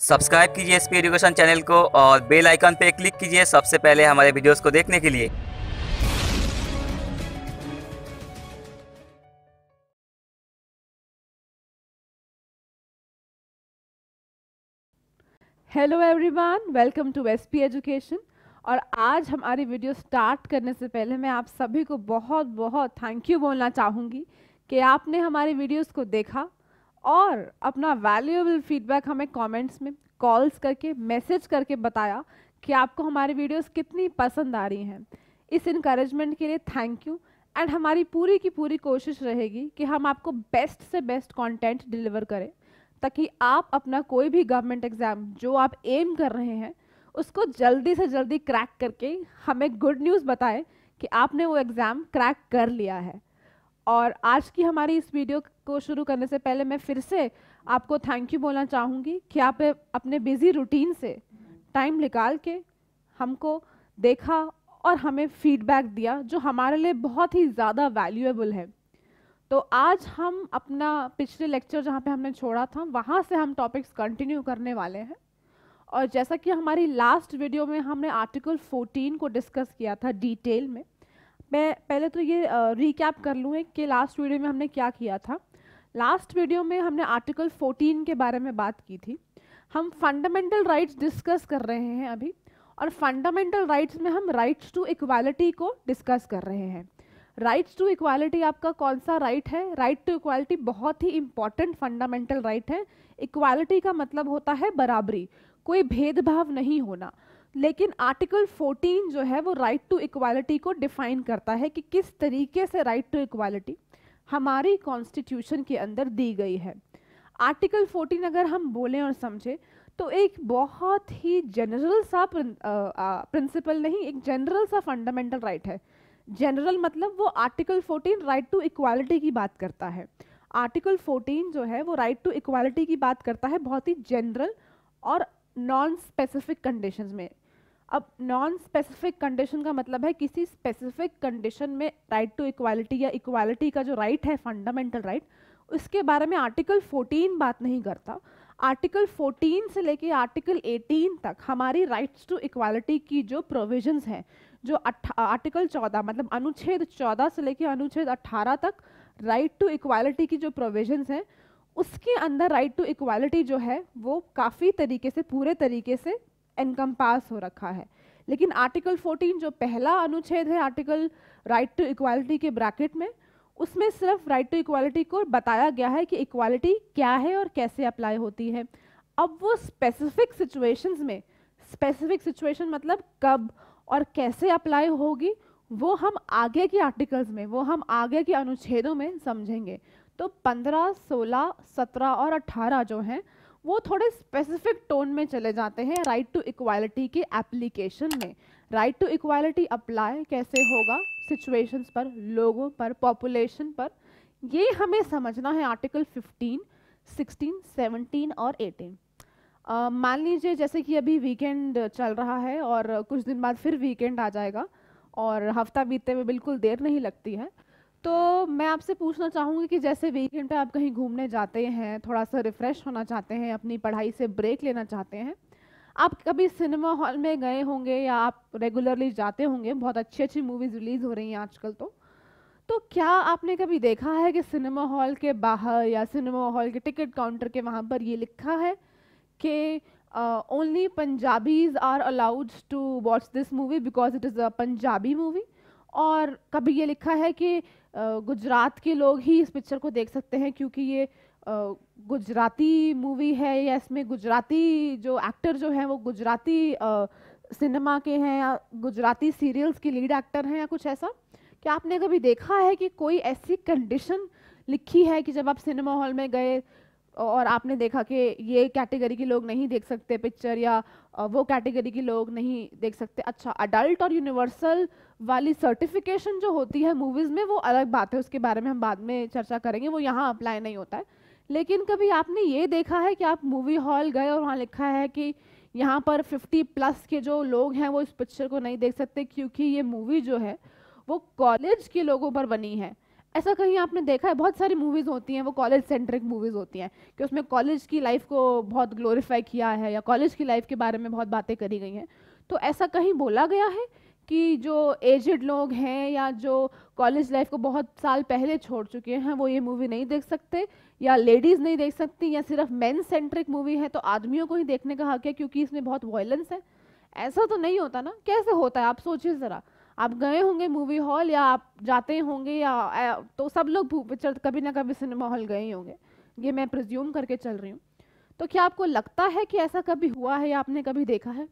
Subscribe कीजिए S education channel को और बेल आइकन पे क्लिक कीजिए सबसे पहले हमारे वीडियोस को देखने के लिए। Hello everyone welcome to SP education और आज हमारी वीडियो स्टार्ट करने से पहले मैं आप सभी को बहुत बहुत थैंक यू बोलना चाहूँगी कि आपने हमारी वीडियोस को देखा और अपना वैल्यूएबल फीडबैक हमें कमेंट्स में कॉल्स करके मैसेज करके बताया कि आपको हमारी वीडियोस कितनी पसंद आ रही हैं। इस इनक्रेजमेंट के लिए थैंक यू एंड हमारी पूरी की पूरी कोशिश रहेगी कि हम आपको बेस्ट से बेस्ट कंटेंट डिलीवर करें, ताकि आप अपना कोई भी गवर्नमेंट एग्ज़ाम जो आप एम कर रहे हैं, उसको जल्दी से जल्दी क्रैक करके हमें गुड न्यूज़ बताएँ कि आपने वो एग्ज़ाम क्रैक कर लिया है। और आज की हमारी इस वीडियो को शुरू करने से पहले मैं फिर से आपको थैंक यू बोलना चाहूँगी कि आप अपने बिज़ी रूटीन से टाइम निकाल के हमको देखा और हमें फीडबैक दिया, जो हमारे लिए बहुत ही ज़्यादा वैल्यूएबल है। तो आज हम अपना पिछले लेक्चर जहाँ पे हमने छोड़ा था, वहाँ से हम टॉपिक्स कंटिन्यू करने वाले हैं। और जैसा कि हमारी लास्ट वीडियो में हमने आर्टिकल 14 को डिस्कस किया था डिटेल में मैं पहले तो ये रिकैप कर लूँ कि लास्ट वीडियो में हमने क्या किया था। लास्ट वीडियो में हमने आर्टिकल 14 के बारे में बात की थी। हम फंडामेंटल राइट्स डिस्कस कर रहे हैं अभी और फंडामेंटल राइट्स में हम राइट्स टू इक्वालिटी को डिस्कस कर रहे हैं। राइट्स टू इक्वालिटी आपका कौन सा राइट right है? राइट टू इक्वालिटी बहुत ही इंपॉर्टेंट फंडामेंटल राइट है। इक्वालिटी का मतलब होता है बराबरी। कोई भेदभाव नहीं होना। लेकिन आर्टिकल 14 जो है वो राइट टू इक्वालिटी को डिफाइन करता है कि किस तरीके से राइट टू इक्वालिटी हमारी कॉन्स्टिट्यूशन के अंदर दी गई है। आर्टिकल 14 अगर हम बोलें और समझें तो एक बहुत ही जनरल सा प्रिंसिपल नहीं, एक जनरल सा फंडामेंटल राइट right है। जनरल मतलब वो आर्टिकल 14 राइट टू इक्वालिटी की बात करता है। आर्टिकल 14 जो है वो राइट टू इक्वालिटी की बात करता है बहुत ही जनरल और नॉन स्पेसिफिक कंडीशंस में। अब नॉन स्पेसिफिक कंडीशन का मतलब है किसी स्पेसिफिक कंडीशन में राइट टू इक्वालिटी या इक्वालिटी का जो राइट right है फंडामेंटल राइट right, उसके बारे में आर्टिकल 14 बात नहीं करता। आर्टिकल 14 से लेके आर्टिकल 18 तक हमारी राइट्स टू इक्वालिटी की जो प्रोविजंस हैं जो आर्टिकल 14 मतलब अनुच्छेद 14 से लेके अनुच्छेद 18 तक राइट टू इक्वालिटी की जो प्रोविजंस हैं उसके अंदर राइट टू इक्वालिटी जो है वो काफ़ी तरीके से पूरे तरीके से एनकम्पास हो रखा है। लेकिन आर्टिकल 14 जो पहला अनुच्छेद है आर्टिकल राइट टू इक्वालिटी के ब्रैकेट में उसमें सिर्फ़ राइट टू इक्वालिटी को बताया गया है कि इक्वालिटी क्या है और कैसे अप्लाई होती है। अब वो स्पेसिफिक सिचुएशंस में स्पेसिफिक सिचुएशन मतलब कब और कैसे अप्लाई होगी वो हम आगे के आर्टिकल्स में वो हम आगे के अनुच्छेदों में समझेंगे। तो 15, 16, 17 और 18 जो हैं वो थोड़े स्पेसिफिक टोन में चले जाते हैं राइट टू इक्वालिटी के एप्लीकेशन में। राइट टू इक्वालिटी अप्लाई कैसे होगा? सिचुएशंस पर लोगों पर पॉपुलेशन पर। ये हमें समझना है आर्टिकल 15, 16, 17 और 18 मान लीजिए जैसे कि अभी वीकेंड चल रहा है और कुछ दिन बाद फिर वीकेंड आ जाएगा और हफ़्ता बीतते में बिल्कुल देर नहीं लगती है। तो मैं आपसे पूछना चाहूँगी कि जैसे वीकेंड पे आप कहीं घूमने जाते हैं थोड़ा सा रिफ़्रेश होना चाहते हैं, अपनी पढ़ाई से ब्रेक लेना चाहते हैं, आप कभी सिनेमा हॉल में गए होंगे या आप रेगुलरली जाते होंगे? बहुत अच्छी अच्छी मूवीज़ रिलीज़ हो रही हैं आजकल तो। तो क्या आपने कभी देखा है कि सिनेमा हॉल के बाहर या सिनेमा हॉल के टिकट काउंटर के वहाँ पर ये लिखा है कि only Punjabis are allowed to watch this movie because it is a Punjabi movie और कभी ये लिखा है कि गुजरात के लोग ही इस पिक्चर को देख सकते हैं क्योंकि ये गुजराती मूवी है या इसमें गुजराती जो एक्टर जो हैं वो गुजराती सिनेमा के हैं या गुजराती सीरियल्स के लीड एक्टर हैं या कुछ ऐसा। क्या आपने कभी देखा है कि कोई ऐसी कंडीशन लिखी है कि जब आप सिनेमा हॉल में गए और आपने देखा कि ये कैटेगरी के लोग नहीं देख सकते पिक्चर या वो कैटेगरी के लोग नहीं देख सकते। अच्छा अडल्ट और यूनिवर्सल वाली सर्टिफिकेशन जो होती है मूवीज़ में, वो अलग बात है। उसके बारे में हम बाद में चर्चा करेंगे, वो यहाँ अप्लाई नहीं होता है। लेकिन कभी आपने ये देखा है कि आप मूवी हॉल गए और वहाँ लिखा है कि यहाँ पर 50 प्लस के जो लोग हैं, वो इस पिक्चर को नहीं देख सकते क्योंकि ये मूवी जो है, वो कॉलेज के लोगों पर बनी है। ऐसा कहीं आपने देखा है? बहुत सारी मूवीज़ होती हैं, वो कॉलेज सेंट्रिक मूवीज़ होती हैं, कि उसमें कॉलेज की लाइफ को बहुत ग्लोरीफाई किया है या कॉलेज की लाइफ के बारे में बहुत बातें करी गई हैं। तो ऐसा कहीं बोला गया है कि जो एजड लोग हैं या जो कॉलेज लाइफ को बहुत साल पहले छोड़ चुके हैं, वो ये मूवी नहीं देख सकते? या लेडीज़ नहीं देख सकती? या सिर्फ़ मेन सेंट्रिक मूवी है तो आदमियों को ही देखने का हक है, क्योंकि इसमें बहुत वायलेंस है? ऐसा तो नहीं होता ना? कैसे होता है? आप सोचिए ज़रा। आप गए होंगे मूवी हॉल या आप जाते होंगे या तो सब लोग पिक्चर कभी ना कभी सिनेमा हॉल गए होंगे। ये मैं प्रज्यूम करके चल रही हूँ। तो क्या आपको लगता है कि ऐसा कभी हुआ है या आपने कभी देखा है?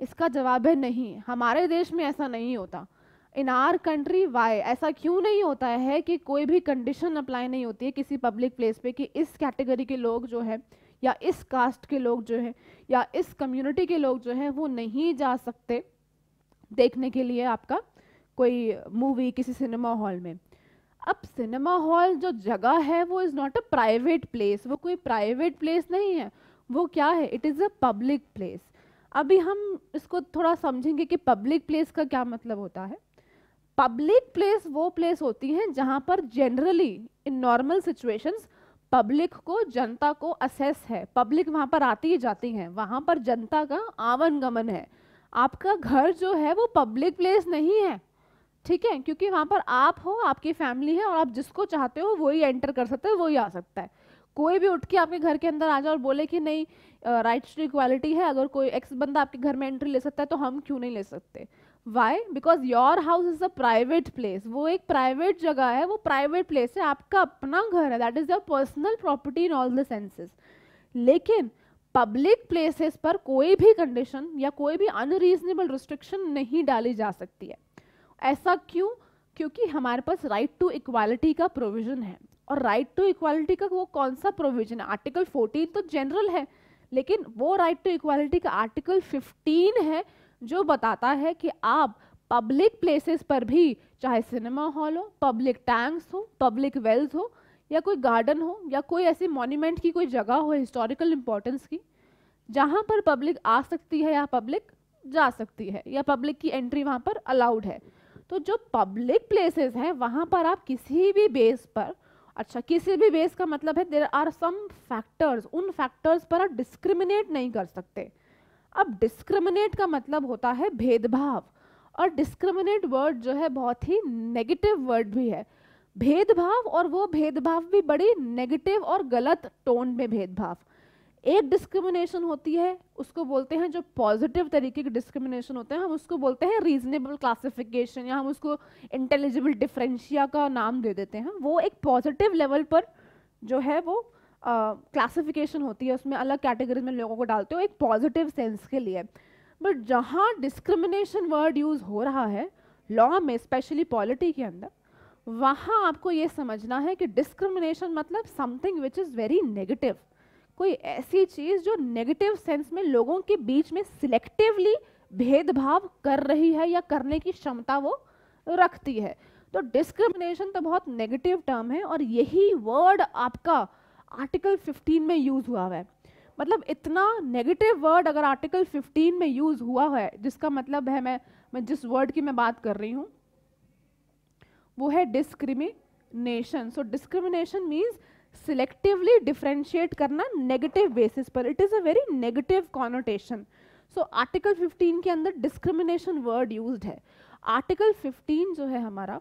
इसका जवाब है नहीं। हमारे देश में ऐसा नहीं होता। इन आर कंट्री वाई ऐसा क्यों नहीं होता है कि कोई भी कंडीशन अप्लाई नहीं होती है किसी पब्लिक प्लेस पे कि इस कैटेगरी के लोग जो है या इस कास्ट के लोग जो है या इस कम्युनिटी के लोग जो है वो नहीं जा सकते देखने के लिए आपका कोई मूवी किसी सिनेमा हॉल में। अब सिनेमा हॉल जो जगह है, वो is not a private place वो कोई प्राइवेट प्लेस नहीं है, वो क्या है? It is a public place अभी हम इसको थोड़ा समझेंगे कि पब्लिक प्लेस का क्या मतलब होता है। पब्लिक प्लेस वो प्लेस होती हैं जहाँ पर generally in normal situations public को, जनता को असेस है। पब्लिक वहाँ पर आती ही जाती हैं। वहाँ पर जनता का आवन गमन है। आपका घर जो है, वो पब्लिक प्लेस नहीं है। ठीक है? क्योंकि वहाँ पर आप हो, आपकी फैमिली है और आप जिसको चाहते हो वही एंटर कर सकते हो, वही आ सकता है। कोई भी उठ के आपके घर के अंदर आ जाए और बोले कि नहीं राइट्स टू इक्वालिटी है, अगर कोई एक्स बंदा आपके घर में एंट्री ले सकता है तो हम क्यों नहीं ले सकते? Why because your house is a private place वो एक प्राइवेट जगह है, वो प्राइवेट प्लेस है, आपका अपना घर है that is your personal property in all the senses लेकिन पब्लिक प्लेसेस पर कोई भी कंडीशन या कोई भी अनरीजनेबल रिस्ट्रिक्शन नहीं डाली जा सकती है। ऐसा क्यों? क्योंकि हमारे पास राइट टू इक्वालिटी का प्रोविज़न है। और राइट टू इक्वालिटी का वो कौन सा प्रोविज़न है? आर्टिकल 14 तो जनरल है, लेकिन वो राइट टू इक्वालिटी का आर्टिकल 15 है, जो बताता है कि आप पब्लिक प्लेसेस पर भी, चाहे सिनेमा हॉल हो पब्लिक टैंक्स हो पब्लिक वेल्स हो, या कोई गार्डन हो, या कोई ऐसी मोन्यूमेंट की कोई जगह हो हिस्टोरिकल इंपॉर्टेंस की, जहाँ पर पब्लिक आ सकती है या पब्लिक जा सकती है, या पब्लिक की एंट्री वहाँ पर अलाउड है। तो जो पब्लिक प्लेसेस हैं, वहाँ पर आप किसी भी बेस पर अच्छा किसी भी बेस का मतलब है देर आर सम फैक्टर्स उन फैक्टर्स पर आप डिस्क्रिमिनेट नहीं कर सकते। अब डिस्क्रिमिनेट का मतलब होता है भेदभाव, और डिस्क्रिमिनेट वर्ड जो है बहुत ही नेगेटिव वर्ड भी है। भेदभाव और वो भेदभाव भी बड़ी नेगेटिव और गलत टोन में भेदभाव। एक डिस्क्रिमिनेशन होती है उसको बोलते हैं जो पॉजिटिव तरीके के डिस्क्रिमिनेशन होते हैं हम उसको बोलते हैं रीजनेबल क्लासिफिकेशन या हम उसको इंटेलिजिबल डिफरेंशिया का नाम दे देते हैं। वो एक पॉजिटिव लेवल पर जो है वो क्लासिफिकेशन uh, होती है उसमें अलग कैटेगरी में लोगों को डालते हो एक पॉजिटिव सेंस के लिए। बट जहाँ डिस्क्रिमिनेशन वर्ड यूज़ हो रहा है लॉ में स्पेशली पॉलिटी के अंदर वहाँ आपको ये समझना है कि डिस्क्रिमिनेशन मतलब something which is very negative कोई ऐसी चीज़ जो नेगेटिव सेंस में लोगों के बीच में सिलेक्टिवली भेदभाव कर रही है या करने की क्षमता वो रखती है। तो डिस्क्रिमिनेशन तो बहुत नेगेटिव टर्म है और यही वर्ड आपका आर्टिकल 15 में यूज़ हुआ है। मतलब इतना नेगेटिव वर्ड अगर आर्टिकल 15 में यूज़ हुआ है, जिसका मतलब है मैं मैं जिस वर्ड की मैं बात कर रही हूँ, वो है discrimination so discrimination means selectively differentiate करना नेगेटिव बेसिस पर. It is a very negative connotation so article 15 के अंदर डिस्क्रिमिनेशन वर्ड यूज़ है. आर्टिकल 15 जो है हमारा,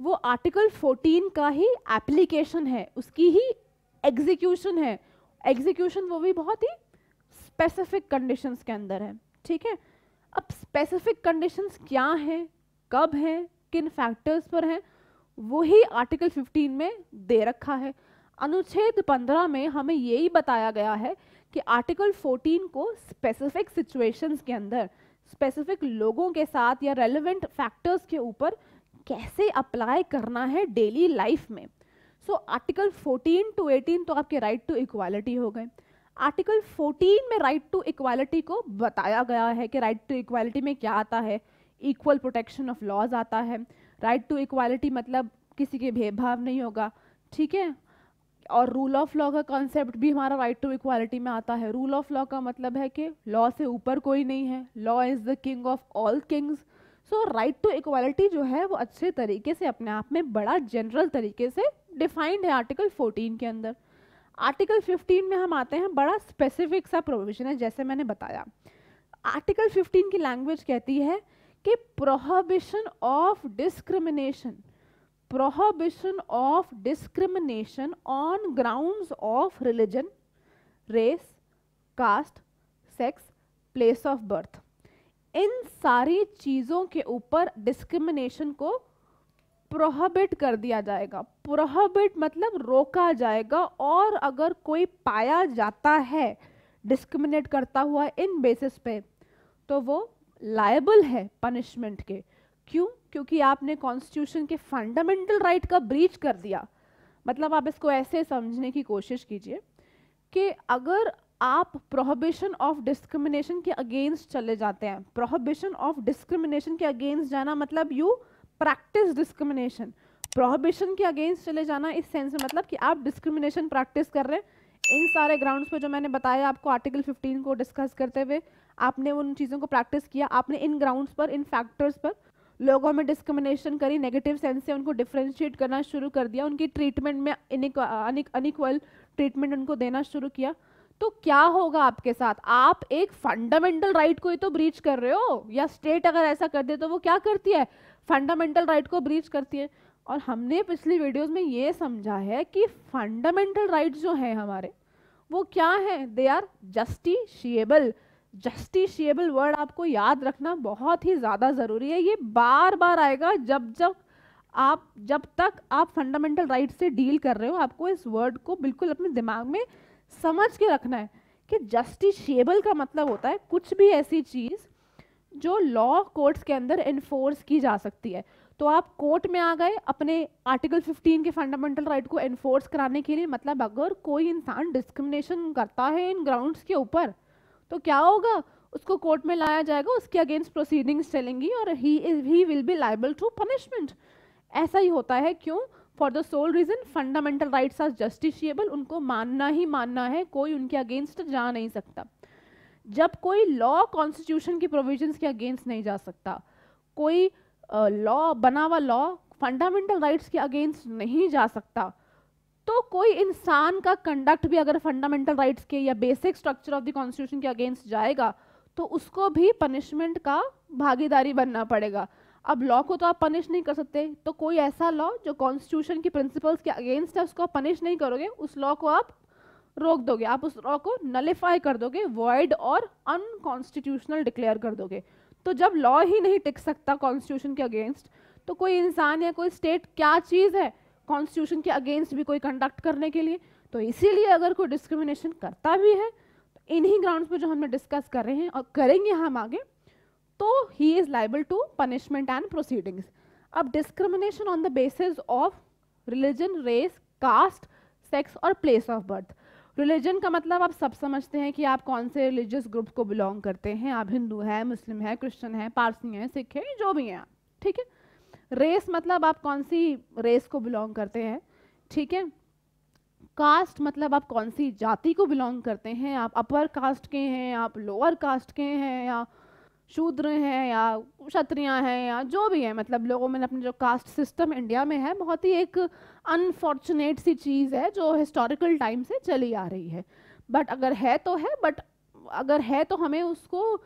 वो आर्टिकल 14 का ही एप्लीकेशन है. उसकी ही एग्जीक्यूशन है. एग्जीक्यूशन वो भी बहुत ही स्पेसिफिक कंडीशंस के अंदर है. ठीक है? अब स्पेसिफिक कंडीशंस क्या हैं? कब हैं? किन फैक्टर्स पर हैं? वही आर्टिकल 15 में दे रखा है. अनुच्छेद 15 में हमें यही बताया गया है कि आर्टिकल 14 को स्पेसिफिक सिचुएशंस के अंदर स्पेसिफिक लोगों के साथ या रेलेवेंट फैक्टर्स के ऊपर कैसे अप्लाई करना है डेली लाइफ में। सो आर्टिकल 14 टू 18 तो आपके राइट टू इक्वालिटी हो गए। आर्टिकल 14 में राइट टू इक्वालिटी को बताया गया है कि राइट टू इक्वालिटी में क्या आता है। इक्वल प्रोटेक्शन ऑफ़ लॉज आता है। राइट टू इक्वालिटी मतलब किसी के भेदभाव नहीं होगा। ठीक है? और रूल ऑफ़ लॉ का कॉन्सेप्ट भी हमारा राइट टू इक्वालिटी में आता है। रूल ऑफ़ लॉ का मतलब है कि लॉ से ऊपर कोई नहीं है। Law is the king of all kings so right to equality जो है, वो अच्छे तरीके से अपने आप में बड़ा जनरल तरीके से डिफाइंड है आर्टिकल 14 के अंदर। आर्टिकल 15 में हम आते हैं, बड़ा स्पेसिफिक सा प्रोविज़न है, जैसे मैंने बताया। आर्टिकल 15 की लैंग्वेज कहती है कि prohibition of discrimination prohibition of discrimination on grounds of religion race caste sex place of birth इन सारी चीज़ों के ऊपर डिस्क्रिमिनेशन को प्रोहबिट कर दिया जाएगा। प्रोहबिट मतलब रोका जाएगा और अगर कोई पाया जाता है डिस्क्रिमिनेट करता हुआ इन बेसिस पे तो वो लायबल है पनिशमेंट के। क्यों? क्योंकि आपने कॉन्स्टिट्यूशन के फंडामेंटल राइट का ब्रीच कर दिया। मतलब आप इसको ऐसे समझने की कोशिश कीजिए कि अगर आप प्रोहिबिशन ऑफ़ डिस्क्रिमिनेशन के अगेंस्ट चले जाते हैं प्रोहिबिशन ऑफ़ डिस्क्रिमिनेशन के अगेंस्ट जाना मतलब यू प्रैक्टिस डिस्क्रिमिनेशन प्रोहिबिशन के अगेंस्ट चले जाना इस सेंस में मतलब कि आप डिस्क्रिमिनेशन प्रैक्टिस कर रहे हैं। इन सारे ग्राउंड्स पे जो मैंने बताया आपको आर्टिकल 15 को डिस्कस करते हुए, आपने उन चीज़ों को प्रैक्टिस किया, आपने इन ग्राउंड्स पर, इन फैक्टर्स पर लोगों में डिस्क्रिमिनेशन करी नेगेटिव सेंस से उनको डिफ्रेंशिएट करना शुरू कर दिया, उनकी ट्रीटमेंट में अनइक्वल ट्रीटमेंट उनको देना शुरू किया। तो क्या होगा आपके साथ? आप एक फंडामेंटल राइट को ही तो ब्रीच कर रहे हो, या स्टेट अगर ऐसा कर दे तो वो क्या करती है? फंडामेंटल राइट को ब्रीच करती है। और हमने पिछली वीडियोस में ये समझा है कि फंडामेंटल राइट्स जो हैं हमारे, वो क्या है? They are justiciable justiciable word आपको याद रखना बहुत ही ज़्यादा ज़रूरी है। ये बार बार आएगा जब जब आप, जब तक आप फंडामेंटल राइट से डील कर रहे हो, आपको इस वर्ड को बिल्कुल अपने दिमाग में समझ के रखना है कि जस्टिशिएबल का मतलब होता है कुछ भी ऐसी चीज़ जो लॉ कोर्ट्स के अंदर इन्फोर्स की जा सकती है। तो आप कोर्ट में आ गए, अपने आर्टिकल 15 के फंडामेंटल राइट को एनफोर्स कराने के लिए मतलब अगर कोई इंसान डिस्क्रिमिनेशन करता है इन ग्राउंड्स के ऊपर तो क्या होगा? उसको कोर्ट में लाया जाएगा उसके अगेंस्ट प्रोसीडिंग्स चलेंगी और he is he will be liable to punishment ऐसा ही होता है क्यों? For the sole reason fundamental rights are justiciable उनको मानना ही मानना है कोई उनके अगेंस्ट जा नहीं सकता। जब कोई लॉ कॉन्स्टिट्यूशन की प्रोविजंस के अगेंस्ट नहीं जा सकता कोई लॉ uh, बना हुआ लॉ फंडामेंटल राइट्स के अगेंस्ट नहीं जा सकता तो कोई इंसान का कंडक्ट भी अगर फंडामेंटल राइट्स के या basic structure of the constitution के अगेंस्ट जाएगा तो उसको भी पनिशमेंट का भागीदारी बनना पड़ेगा। अब लॉ को तो आप पनिश नहीं कर सकते तो कोई ऐसा लॉ जो कॉन्स्टिट्यूशन की प्रिंसिपल्स के अगेंस्ट है, उसको आप पनिश नहीं करोगे, उस लॉ को आप रोक दोगे। आप उस लॉ को नलिफाई कर दोगे वॉइड और अनकॉन्स्टिट्यूशनल डिक्लेयर कर दोगे। तो जब लॉ ही नहीं टिक सकता कॉन्स्टिट्यूशन के अगेंस्ट तो कोई इंसान या कोई स्टेट क्या चीज़ है कॉन्स्टिट्यूशन के अगेंस्ट भी कोई कंडक्ट करने के लिए तो इसीलिए अगर कोई डिस्क्रिमिनेशन करता भी है तो इन्हीं ग्राउंड्स पे जो हम डिस्कस कर रहे हैं और करेंगे हम आगे तो ही is liable to punishment and proceedings अब discrimination on the basis of religion race caste sex और प्लेस ऑफ़ बर्थ रिलीजन का मतलब आप सब समझते हैं कि आप कौन से रिलीजियस ग्रुप को बिलोंग करते हैं, आप हिंदू हैं, मुस्लिम हैं क्रिश्चियन हैं पारसी हैं सिख हैं, जो भी हैं आप, ठीक है? रेस मतलब आप कौन सी रेस को बिलोंग करते हैं? ठीक है? कास्ट मतलब आप कौन सी जाति को बिलोंग करते हैं? आप अपर कास्ट के हैं, आप लोअर कास्ट के हैं, या शूद्र हैं, या क्षत्रियाँ हैं, या जो भी है मतलब लोगों में अपने जो कास्ट सिस्टम इंडिया में है, बहुत ही एक अनफॉर्चुनेट सी चीज़ है जो हिस्टोरिकल टाइम से चली आ रही है। बट अगर है तो है बट अगर है तो हमें उसको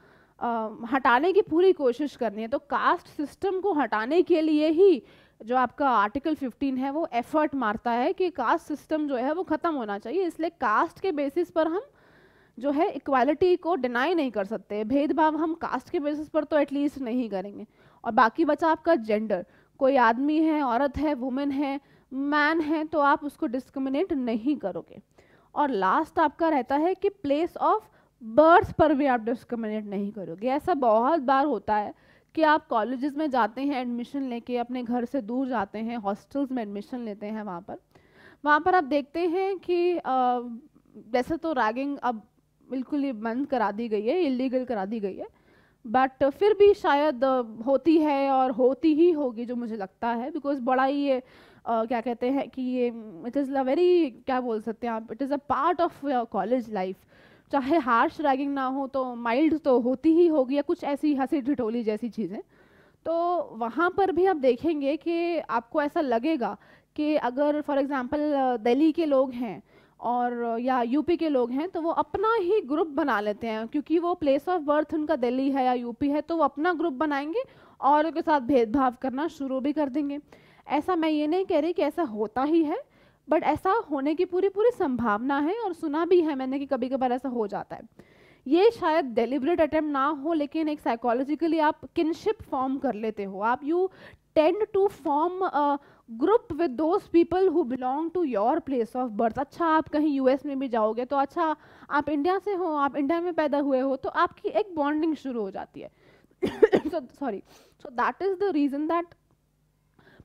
हटाने की पूरी कोशिश करनी है। तो कास्ट सिस्टम को हटाने के लिए ही जो आपका आर्टिकल 15 है, वो एफर्ट मारता है कि कास्ट सिस्टम जो है, वो ख़त्म होना चाहिए। इसलिए कास्ट के बेसिस पर हम जो है, इक्वालिटी को डिनाई नहीं कर सकते। भेदभाव हम कास्ट के बेसिस पर तो एटलीस्ट नहीं करेंगे। और बाकी बचा आपका जेंडर। कोई आदमी है, औरत है, वुमेन है, मैन है तो आप उसको डिस्क्रिमिनेट नहीं करोगे। और लास्ट आपका रहता है कि प्लेस ऑफ़ बर्थ पर भी आप डिस्क्रिमिनेट नहीं करोगे। ऐसा बहुत बार होता है कि आप कॉलेजेस में जाते हैं एडमिशन लेके अपने घर से दूर जाते हैं हॉस्टल्स में एडमिशन लेते हैं वहाँ पर। वहाँ पर आप देखते हैं कि वैसे तो रैगिंग अब बिल्कुल ही बंद करा दी गई है इलीगल करा दी गई है। बट फिर भी शायद होती है और होती ही होगी जो मुझे लगता है बिकॉज़ बड़ा ही ये uh, क्या कहते हैं कि ये इट इज़ अ वेरी क्या बोल सकते हैं आप it is a part of college life चाहे हार्श रैगिंग ना हो तो माइल्ड तो होती ही होगी या कुछ ऐसी हँसी ठिठोली जैसी चीज़ें। तो वहाँ पर भी आप देखेंगे कि आपको ऐसा लगेगा कि अगर फॉर एग्ज़ाम्पल दिल्ली के लोग हैं और, या यूपी के लोग हैं तो वो अपना ही ग्रुप बना लेते हैं, क्योंकि वो प्लेस ऑफ़ बर्थ उनका दिल्ली है या यूपी है तो वो अपना ग्रुप बनाएँगे और उनके साथ भेदभाव करना शुरू भी कर देंगे। ऐसा मैं ये नहीं कह रही कि ऐसा होता ही है बट ऐसा होने की पूरी पूरी संभावना है और सुना भी है मैंने कि कभी कभार ऐसा हो जाता है। ये शायद डेलिबरेट अटेम्प्ट ना हो, लेकिन एक साइकोलॉजिकली आप किनशिप फॉर्म कर लेते हो। आप you tend to form group with those people who belong to your place of birth अच्छा आप कहीं यूएस में भी जाओगे तो अच्छा आप इंडिया से हो, आप इंडिया में पैदा हुए हो तो आपकी एक बॉन्डिंग शुरू हो जाती है। Sorry so that is the reason that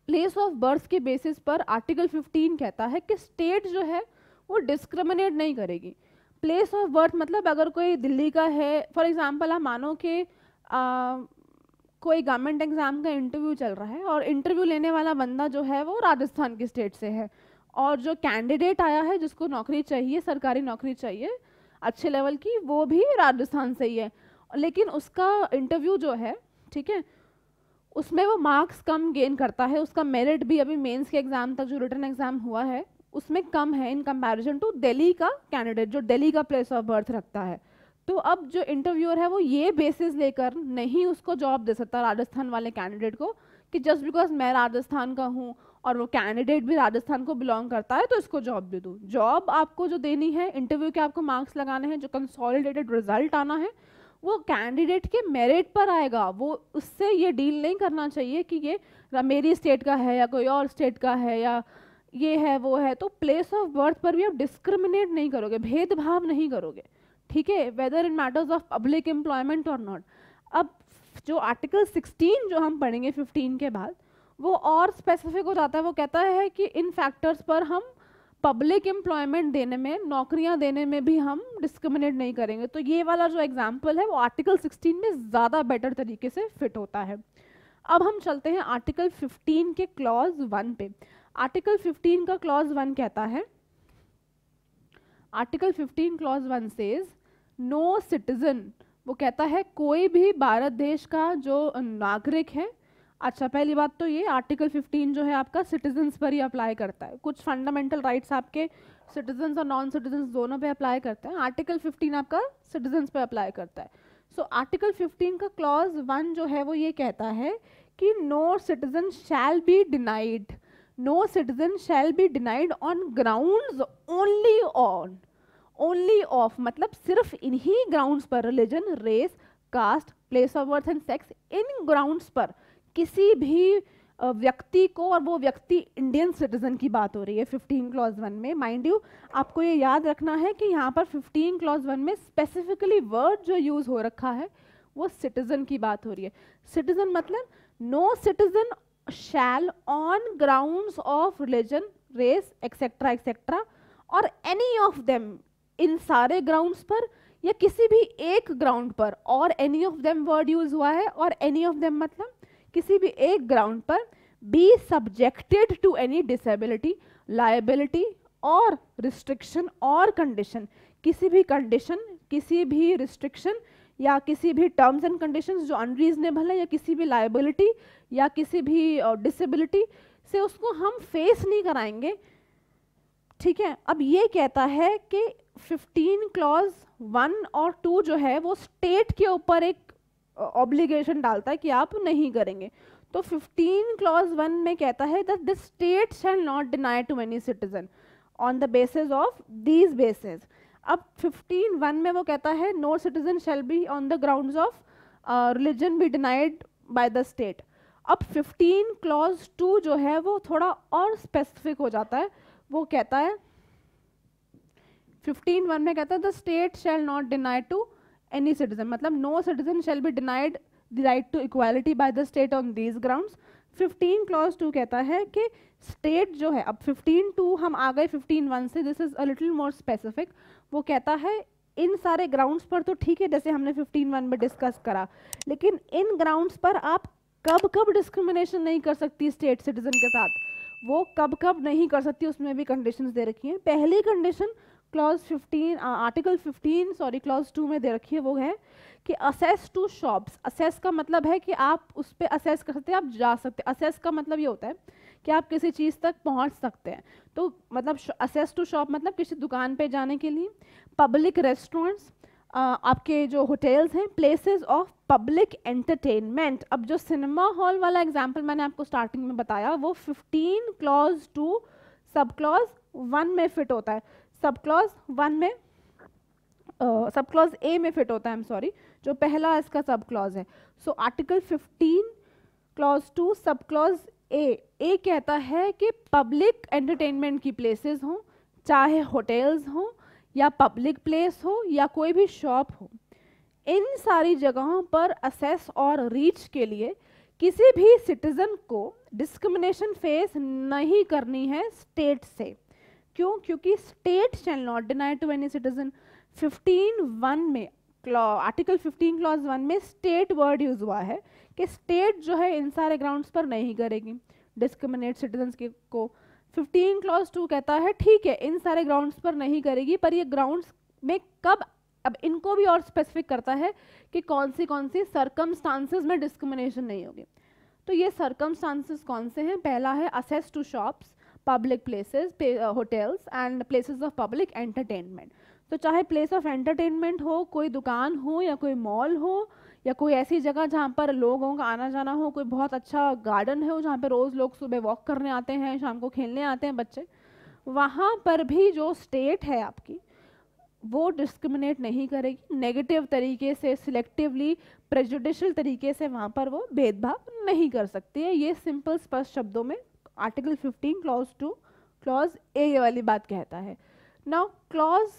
place of birth के बेसिस पर आर्टिकल 15 कहता है कि स्टेट जो है, वो डिस्क्रिमिनेट नहीं करेगी। प्लेस ऑफ़ बर्थ मतलब अगर कोई दिल्ली का है फॉर एग्जांपल आप मानो कि कोई गवर्नमेंट एग्ज़ाम का इंटरव्यू चल रहा है और इंटरव्यू लेने वाला बंदा जो है, वो राजस्थान की स्टेट से है। और जो कैंडिडेट आया है, जिसको नौकरी चाहिए, सरकारी नौकरी चाहिए, अच्छे लेवल की, वो भी राजस्थान से ही है। लेकिन उसका इंटरव्यू जो है, ठीक है उसमें वो मार्क्स कम गेन करता है, उसका मेरिट भी अभी मेंस के एग्ज़ाम तक, जो रिटर्न एग्ज़ाम हुआ है, उसमें कम है इन कंपैरिजन टू दिल्ली का कैंडिडेट जो दिल्ली का प्लेस ऑफ़ बर्थ रखता है। तो अब जो इंटरव्यूअर है, वो ये बेसिस लेकर नहीं उसको जॉब दे सकता राजस्थान वाले कैंडिडेट को, कि जस्ट बिकॉज़ मैं राजस्थान का हूँ और वो कैंडिडेट भी राजस्थान को बिलोंग करता है तो इसको जॉब दे दूँ। जॉब आपको जो देनी है इंटरव्यू के आपको मार्क्स लगाने हैं, जो कंसोलिडेटेड रिज़ल्ट आना है वो कैंडिडेट के मेरिट पर आएगा। वो उससे ये डील नहीं करना चाहिए कि ये मेरी स्टेट का है या कोई और स्टेट का है या ये है, वो है। तो प्लेस ऑफ़ बर्थ पर भी आप डिस्क्रिमिनेट नहीं करोगे, भेदभाव नहीं करोगे। ठीक है? Whether in matters of public employment और नॉट अब जो आर्टिकल 16 जो हम पढ़ेंगे 15 के बाद, वो और स्पेसिफिक हो जाता है। वो कहता है कि इन फैक्टर्स पर हम पब्लिक एम्प्लॉयमेंट देने में, नौकरियाँ देने में भी हम डिस्क्रिमिनेट नहीं करेंगे। तो ये वाला जो एग्ज़ाम्पल है, वो आर्टिकल 16 में ज़्यादा बेटर तरीके से फिट होता है। अब हम चलते हैं आर्टिकल 15 के क्लॉज वन पे। आर्टिकल 15 का क्लॉज वन कहता है article 15 clause one says no citizen वो कहता है, कोई भी भारत देश का जो नागरिक है अच्छा पहली बात तो ये आर्टिकल 15 जो है आपका सिटीजन्स पर ही अप्लाई करता है। कुछ फंडामेंटल राइट्स आपके सिटीजन्स और नॉन सिटीजन्स दोनों पे अप्लाई करते हैं। आर्टिकल 15 आपका सिटीजन्स पे अप्लाई करता है। सो आर्टिकल 15 का क्लॉज वन जो है, वो ये कहता है कि no citizen shall be denied no citizen shall be denied on ground only on only of मतलब सिर्फ़ इन्हीं ग्राउंड्स पर religion race caste place of birth and sex in grounds पर। किसी भी व्यक्ति को और वो व्यक्ति इंडियन सिटीजन की बात हो रही है 15 क्लॉज वन में। माइंड यू आपको ये याद रखना है कि यहाँ पर 15 क्लॉज वन में स्पेसिफिकली वर्ड जो यूज़ हो रखा है, वो सिटीजन की बात हो रही है। सिटीजन मतलब no citizen shall on grounds of religion race etcetera etcetera और एनी ऑफ़ देम इन सारे ग्राउंड्स पर या किसी भी एक ग्राउंड पर और any of them word use हुआ है और एनी ऑफ़ देम मतलब किसी भी एक ग्राउंड पर be subjected to any disability liability और रिस्ट्रिक्शन और कंडीशन किसी भी कंडीशन किसी भी रिस्ट्रिक्शन या किसी भी टर्म्स एंड कंडीशंस जो अनरीजनेबल है या किसी भी लाइबिलिटी या किसी भी डिसेबिलिटी uh, से उसको हम फेस नहीं कराएँगे। ठीक है? अब ये कहता है कि 15 क्लॉज वन और टू जो है वो स्टेट के ऊपर एक ऑब्लिगेशन डालता है कि आप नहीं करेंगे। तो 15 क्लॉज वन में कहता है that the state shall not deny to any citizen on the basis of these basis अब 15 वन में वो कहता है no citizen shall be on the ground of religion be denied by the state अब 15 clause two जो है वो थोड़ा और स्पेसिफिक हो जाता है। वो कहता है फिफ्टीन वन में कहता है the state shall not deny to any citizen मतलब no citizen shall be denied the right to equality by the state on these grounds fifteen clause two कहता है कि स्टेट जो है अब फिफ्टीन टू हम आ गए फिफ्टीन वन से this is a little more specific वो कहता है इन सारे ग्राउंड्स पर तो ठीक है जैसे हमने फिफ्टीन वन में डिस्कस करा लेकिन इन ग्राउंड्स पर आप कब कब डिस्क्रिमिनेशन नहीं कर सकती स्टेट सिटीजन के साथ वो कब कब नहीं कर सकती उसमें भी कंडीशंस दे रखी हैं पहली condition clause 15 article 15 sorry clause 2 में दे रखी है वो है कि असेस टू शॉप्स असेस का मतलब है कि आप उस पर असेस कर सकते हैं, आप जा सकते हैं। असेस का मतलब ये होता है कि आप किसी चीज़ तक पहुँच सकते हैं। तो मतलब असेस टू शॉप मतलब किसी दुकान पे जाने के लिए पब्लिक रेस्टोरेंट्स आपके जो होटल्स हैं प्लेसेस ऑफ़ पब्लिक एंटरटेनमेंट अब जो सिनेमा हॉल वाला एग्जांपल मैंने आपको स्टार्टिंग में बताया, वो 15 clause two sub clause one में फिट होता है। सब क्लॉज वन में सब क्लॉज ए में फिट होता है एम सॉरी जो पहला इसका सब क्लॉज है। So article 15 clause two sub clause A A कहता है कि पब्लिक एंटरटेनमेंट की प्लेसेस हों, चाहे होटल्स हों, या पब्लिक प्लेस हो, या कोई भी शॉप हो, इन सारी जगहों पर असेस और रीच के लिए किसी भी सिटीजन को डिस्क्रिमिनेशन फेस नहीं करनी है स्टेट से। क्यों? क्योंकि state shall not deny to any citizen 15 one में आर्टिकल 15 क्लॉज वन में स्टेट वर्ड यूज़ हुआ है कि स्टेट जो है इन सारे ग्राउंड्स पर नहीं करेगी डिस्क्रिमिनेट सिटीजन के को। 15 क्लॉज टू कहता है, ठीक है, इन सारे ग्राउंड्स पर नहीं करेगी, पर ये ग्राउंड्स में कब, अब इनको भी और स्पेसिफिक करता है कि कौन सी कौन सी सरकमस्टांसेस में डिस्क्रिमिनेशन नहीं होगी. तो ये सरकमस्टांसेस कौन से हैं? पहला है access to shops public places hotels and places of public entertainment तो चाहे प्लेस ऑफ़ एंटरटेनमेंट हो, कोई दुकान हो या कोई मॉल हो या कोई ऐसी जगह जहाँ पर लोगों का आना जाना हो, कोई बहुत अच्छा गार्डन है, जहाँ पर रोज़ लोग सुबह वॉक करने आते हैं, शाम को खेलने आते हैं बच्चे, वहाँ पर भी जो स्टेट है आपकी, वो डिस्क्रिमिनेट नहीं करेगी। नेगेटिव तरीके से सिलेक्टिवली प्रेजुडिशल तरीके से वहाँ पर वो भेदभाव नहीं कर सकती है। ये सिंपल स्पष्ट शब्दों में article 15 clause two, clause A ये वाली बात कहता है। नाउ क्लॉज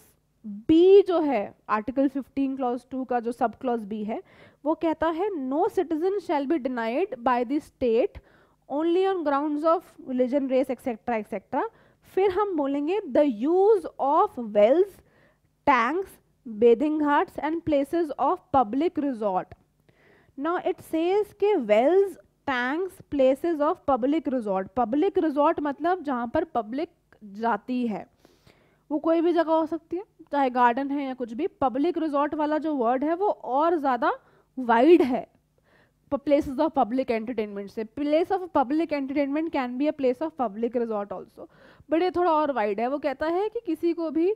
बी जो है, आर्टिकल 15 क्लॉज टू का जो सब क्लॉज बी है, वो कहता है no citizen shall be denied by the state only on grounds of religion race etcetera etcetera फिर हम बोलेंगे the use of wells tanks bathing ghats and places of public resort now it says के wells tanks places of public resort public resort मतलब जहाँ पर public जाती है। वो कोई भी जगह हो सकती है, चाहे गार्डन है या कुछ भी पब्लिक रिजॉर्ट वाला जो वर्ड है वो और ज़्यादा वाइड है। प्लेसेस ऑफ़ पब्लिक एंटरटेनमेंट से। Place of public entertainment can be a place of public resort also but ये थोड़ा और वाइड है। वो कहता है कि किसी को भी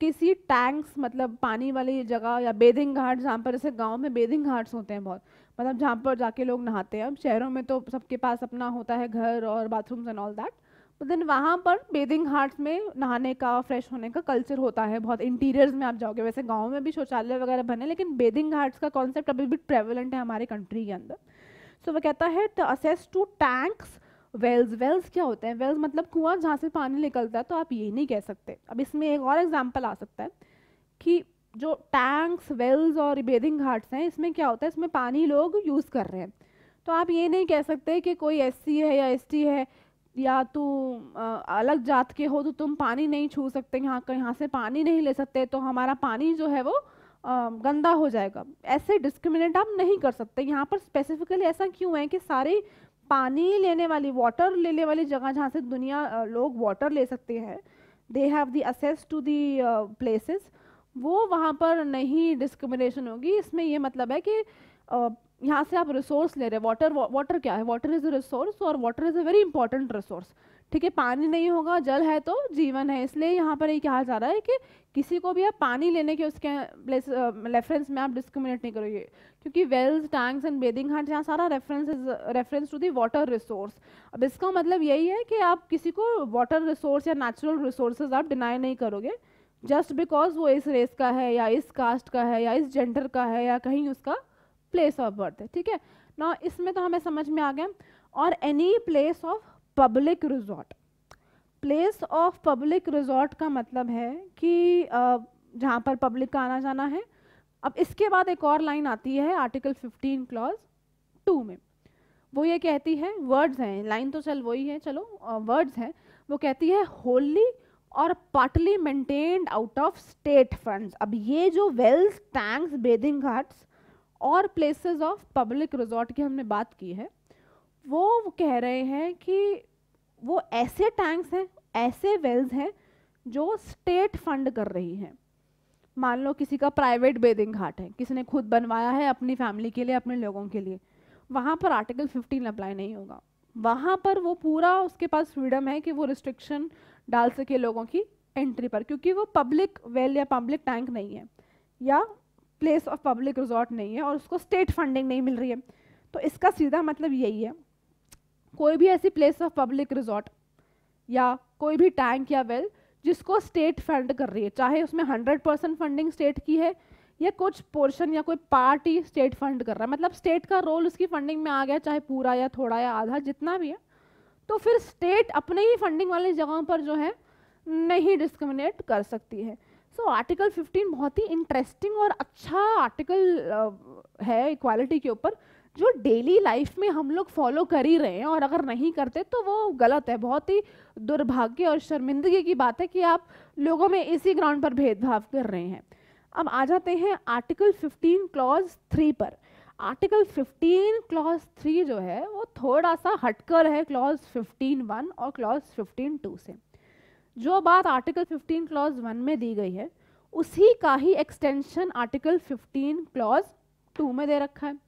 किसी टैंक्स मतलब पानी वाली जगह या बेदिंग घाट, जहाँ पर जैसे गाँव में बेदिंग घाट्स होते हैं बहुत मतलब जहाँ पर जाके लोग नहाते हैं। अब शहरों में तो सबके पास अपना होता है घर और बाथरूम्स एंड ऑल दैट तो देन वहाँ पर बेदिंग हार्ट्स में नहाने का फ्रेश होने का कल्चर होता है बहुत। इंटीरियर्स में आप जाओगे वैसे गाँव में भी शौचालय वगैरह बने लेकिन बेदिंग हार्ट्स का कॉन्सेप्ट अभी भी प्रेवलेंट है हमारे कंट्री के अंदर। सो so, कहता है access to tanks wells wells क्या होते हैं? वेल्स मतलब कुआँ जहाँ से पानी निकलता है तो आप ये नहीं कह सकते। अब इसमें एक और एग्ज़ाम्पल आ सकता है कि जो टैंक्स वेल्स और बेदिंग घाट्स हैं, इसमें क्या होता है? इसमें पानी लोग यूज़ कर रहे हैं। तो आप ये नहीं कह सकते कि कोई एससी है या एसटी है, या तू अलग जात के हो तो तुम पानी नहीं छू सकते, यहाँ का, यहाँ से पानी नहीं ले सकते तो हमारा पानी जो है वो गंदा हो जाएगा। ऐसे डिस्क्रिमिनेट आप नहीं कर सकते। यहाँ पर स्पेसिफिकली ऐसा क्यों है कि सारी पानी लेने वाली वाटर लेने वाली जगह जहाँ से दुनिया लोग वाटर ले सकते हैं they have the access to the places वो वहाँ पर नहीं डिस्क्रिमिनेशन होगी। इसमें ये मतलब है कि यहाँ से आप रिसोर्स ले रहे हैं। वाटर वाटर क्या है? वाटर इज़ अ रिसोर्स और water is a very important resource ठीक है, पानी नहीं होगा, जल है तो जीवन है। इसलिए यहाँ पर ये कहा जा रहा है कि किसी को भी आप पानी लेने के उसके प्लेस रेफरेंस में आप डिस्क्रिमिनेट नहीं करोगे। क्योंकि वेल्स टैंक्स एंड बेदिंग हार्ट यहाँ सारा reference is reference to the water resource अब इसका मतलब यही है कि आप किसी को वाटर रिसोर्स या नेचुरल रिसोर्सेज आप डिनाई नहीं करोगे। जस्ट बिकॉज़ वो इस रेस का है या इस कास्ट का है या इस जेंडर का है या कहीं उसका प्लेस ऑफ़ बर्थ है, ठीक है? ना इसमें तो हमें समझ में आ गया। और any place of public resort place of public resort का मतलब है कि जहाँ पर पब्लिक का आना जाना है। अब इसके बाद एक और लाइन आती है आर्टिकल 15 क्लॉज टू में। वो ये कहती है वर्ड्स हैं लाइन तो चल वही है, चलो वर्ड्स हैं। वो कहती है होली और partly maintained out of state funds अब ये जो वेल्स टैंक्स बेदिंग घाट्स और प्लेसेस ऑफ़ पब्लिक रिजॉर्ट की हमने बात की है, वो कह रहे हैं कि वो ऐसे टैंक्स हैं, ऐसे वेल्स हैं जो स्टेट फंड कर रही है। मान लो किसी का प्राइवेट बेदिंग घाट है किसी ने खुद बनवाया है अपनी फैमिली के लिए, अपने लोगों के लिए, वहाँ पर आर्टिकल 15 अप्लाई नहीं होगा। वहाँ पर वो पूरा उसके पास फ्रीडम है कि वो रिस्ट्रिक्शन डाल सके लोगों की एंट्री पर, क्योंकि वो पब्लिक वेल या पब्लिक टैंक नहीं है, या प्लेस ऑफ़ पब्लिक रिजॉर्ट नहीं है और उसको स्टेट फंडिंग नहीं मिल रही है। तो इसका सीधा मतलब यही है, कोई भी ऐसी प्लेस ऑफ़ पब्लिक रिजॉर्ट या कोई भी टैंक या वेल जिसको स्टेट फंड कर रही है, चाहे उसमें हंड्रेड परसेंट फंडिंग स्टेट की है या कुछ पोर्शन या कोई पार्ट स्टेट फंड कर रहा है। मतलब स्टेट का रोल उसकी फंडिंग में आ गया, चाहे पूरा या थोड़ा या आधा, जितना भी है। तो फिर स्टेट अपने ही फंडिंग वाली जगहों पर जो है नहीं डिस्क्रिमिनेट कर सकती है। सो आर्टिकल 15 बहुत ही इंटरेस्टिंग और अच्छा आर्टिकल है इक्वालिटी के ऊपर, जो डेली लाइफ में हम लोग फॉलो कर ही रहे हैं और अगर नहीं करते तो वो गलत है। बहुत ही दुर्भाग्य और शर्मिंदगी की बात है कि आप लोगों में इसी ग्राउंड पर भेदभाव कर रहे हैं। अब आ जाते हैं आर्टिकल 15 क्लॉज थ्री पर। आर्टिकल 15 क्लॉज थ्री जो है, वो थोड़ा सा हटकर है क्लॉज 15 वन और क्लॉज 15 टू से। जो बात आर्टिकल 15 क्लॉज वन में दी गई है, उसी का ही एक्सटेंशन आर्टिकल 15 क्लॉज टू में दे रखा है।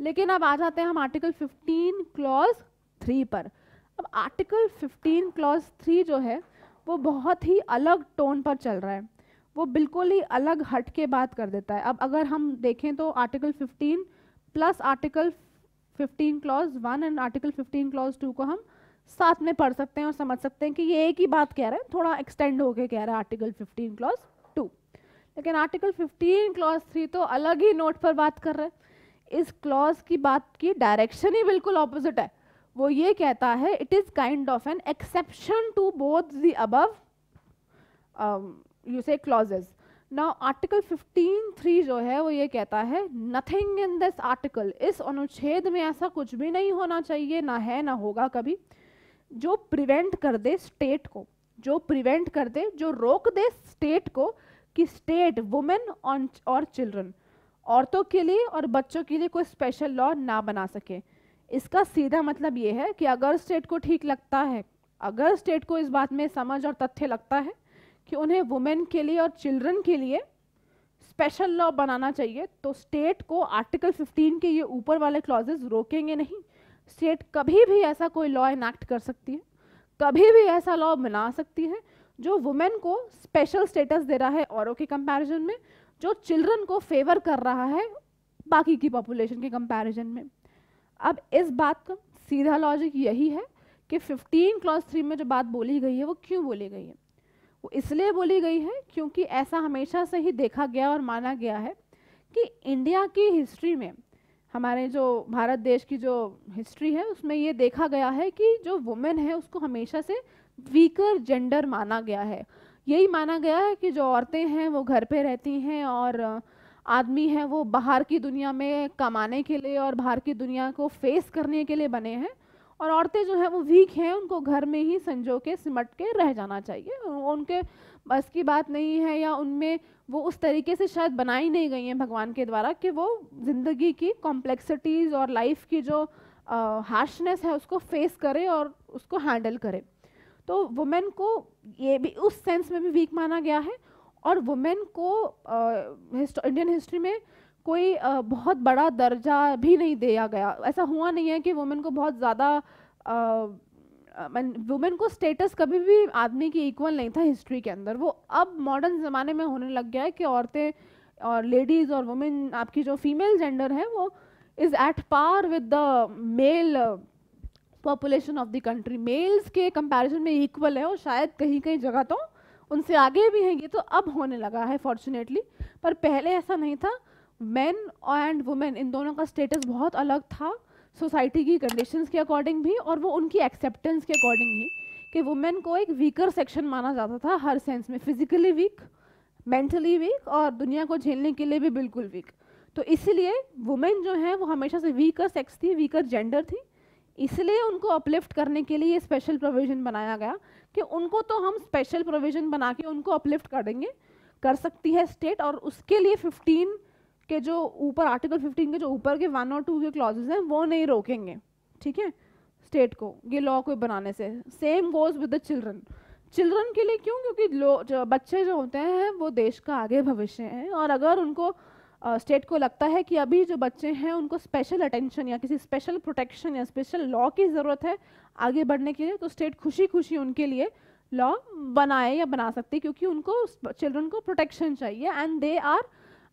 लेकिन अब आ जाते हैं हम आर्टिकल 15 क्लॉज थ्री पर। अब आर्टिकल 15 क्लॉज थ्री जो है, वो बहुत ही अलग टोन पर चल रहा है। वो बिल्कुल ही अलग हट के बात कर देता है। अब अगर हम देखें तो article 15 plus article 15 clause one and article 15 clause two को हम साथ में पढ़ सकते हैं और समझ सकते हैं कि ये एक ही बात कह रहे हैं, थोड़ा एक्सटेंड होके कह रहा है आर्टिकल 15 क्लॉज टू। लेकिन आर्टिकल 15 क्लॉज थ्री तो अलग ही नोट पर बात कर रहे हैं। इस क्लॉज की बात की डायरेक्शन ही बिल्कुल ऑपोजिट है। वो ये कहता है it is kind of an exception to both the above you say clauses now article 15.3 जो है, वो ये कहता है नथिंग इन दिस आर्टिकल इस अनुच्छेद में ऐसा कुछ भी नहीं होना चाहिए, ना है, ना होगा कभी। जो प्रिवेंट कर दे स्टेट को, जो प्रिवेंट कर दे, जो रोक दे स्टेट को कि स्टेट वुमेन और चिल्ड्रन औरतों के लिए और बच्चों के लिए कोई स्पेशल लॉ ना बना सके। इसका सीधा मतलब ये है कि अगर स्टेट को ठीक लगता है, अगर स्टेट को इस बात में समझ और तथ्य लगता है कि उन्हें वुमेन के लिए और चिल्ड्रन के लिए स्पेशल लॉ बनाना चाहिए तो स्टेट को आर्टिकल 15 के ये ऊपर वाले क्लॉजेस रोकेंगे नहीं। स्टेट कभी भी ऐसा कोई लॉ इनैक्ट कर सकती है, कभी भी ऐसा लॉ बना सकती है, जो वुमेन को स्पेशल स्टेटस दे रहा है औरों के कंपैरिजन में, जो चिल्ड्रन को फेवर कर रहा है बाकी की पॉपुलेशन के कंपैरिजन में। अब इस बात का सीधा लॉजिक यही है कि 15 क्लॉज थ्री में जो बात बोली गई है, वो क्यों बोली गई है? वो इसलिए बोली गई है क्योंकि ऐसा हमेशा से ही देखा गया और माना गया है कि इंडिया की हिस्ट्री में, हमारे जो भारत देश की जो हिस्ट्री है, उसमें ये देखा गया है कि जो वुमेन है, उसको हमेशा से वीकर जेंडर माना गया है। यही माना गया है कि जो औरतें हैं, वो घर पे रहती हैं और आदमी हैं, वो बाहर की दुनिया में कमाने के लिए और बाहर की दुनिया को फेस करने के लिए बने हैं। और औरतें जो हैं वो वीक हैं, उनको घर में ही संजो के सिमट के रह जाना चाहिए। उनके बस की बात नहीं है या उनमें वो उस तरीके से शायद बनाई नहीं गई हैं भगवान के द्वारा कि वो ज़िंदगी की कॉम्प्लेक्सिटीज़ और लाइफ की जो हार्शनेस है उसको फेस करे और उसको हैंडल करे। तो वुमेन को ये भी उस सेंस में भी वीक माना गया है और वुमेन को इंडियन हिस्ट्री में कोई बहुत बड़ा दर्जा भी नहीं दिया गया। ऐसा हुआ नहीं है कि वुमेन को बहुत ज़्यादा वुमेन को स्टेटस कभी भी आदमी की इक्वल नहीं था हिस्ट्री के अंदर। वो अब मॉडर्न ज़माने में होने लग गया है कि औरतें और लेडीज़ और वुमेन, आपकी जो फीमेल जेंडर है, वो is at par with the male population of the country. Males के कंपैरिजन में इक्वल है और शायद कहीं कहीं जगह तो उनसे आगे भी हैं, ये तो अब होने लगा है, फॉर्चुनेटली। पर पहले ऐसा नहीं था। मेन एंड वुमेन इन दोनों का स्टेटस बहुत अलग था सोसाइटी की कंडीशंस के अकॉर्डिंग भी और वो उनकी एक्सेप्टेंस के अकॉर्डिंग ही, कि वुमेन को एक वीकर सेक्शन माना जाता था, हर सेंस में फिजिकली वीक मेंटली वीक और दुनिया को झेलने के लिए भी बिल्कुल वीक तो इसीलिए वुमेन जो है, वो हमेशा से वीकर सेक्स थी वीकर जेंडर थी. इसलिए उनको अपलिफ्ट करने के लिए स्पेशल प्रोविज़न बनाया गया, कि उनको तो हम स्पेशल प्रोविज़न बना के उनको अपलिफ्ट कर देंगे, कर सकती है स्टेट और उसके लिए 15 के जो ऊपर आर्टिकल 15 के जो ऊपर के वन और टू के क्लॉजेज हैं वो नहीं रोकेंगे ठीक है? स्टेट को ये लॉ को बनाने से। Same goes with the children children के लिए क्यों? क्योंकि लो जो बच्चे जो होते हैं वो देश का आगे भविष्य हैं और अगर उनको स्टेट uh, को लगता है कि अभी जो बच्चे हैं उनको स्पेशल अटेंशन या किसी स्पेशल प्रोटेक्शन या स्पेशल लॉ की ज़रूरत है आगे बढ़ने के लिए तो स्टेट खुशी खुशी उनके लिए लॉ बनाए या बना सकती है क्योंकि उनको चिल्ड्रन को प्रोटेक्शन चाहिए and they are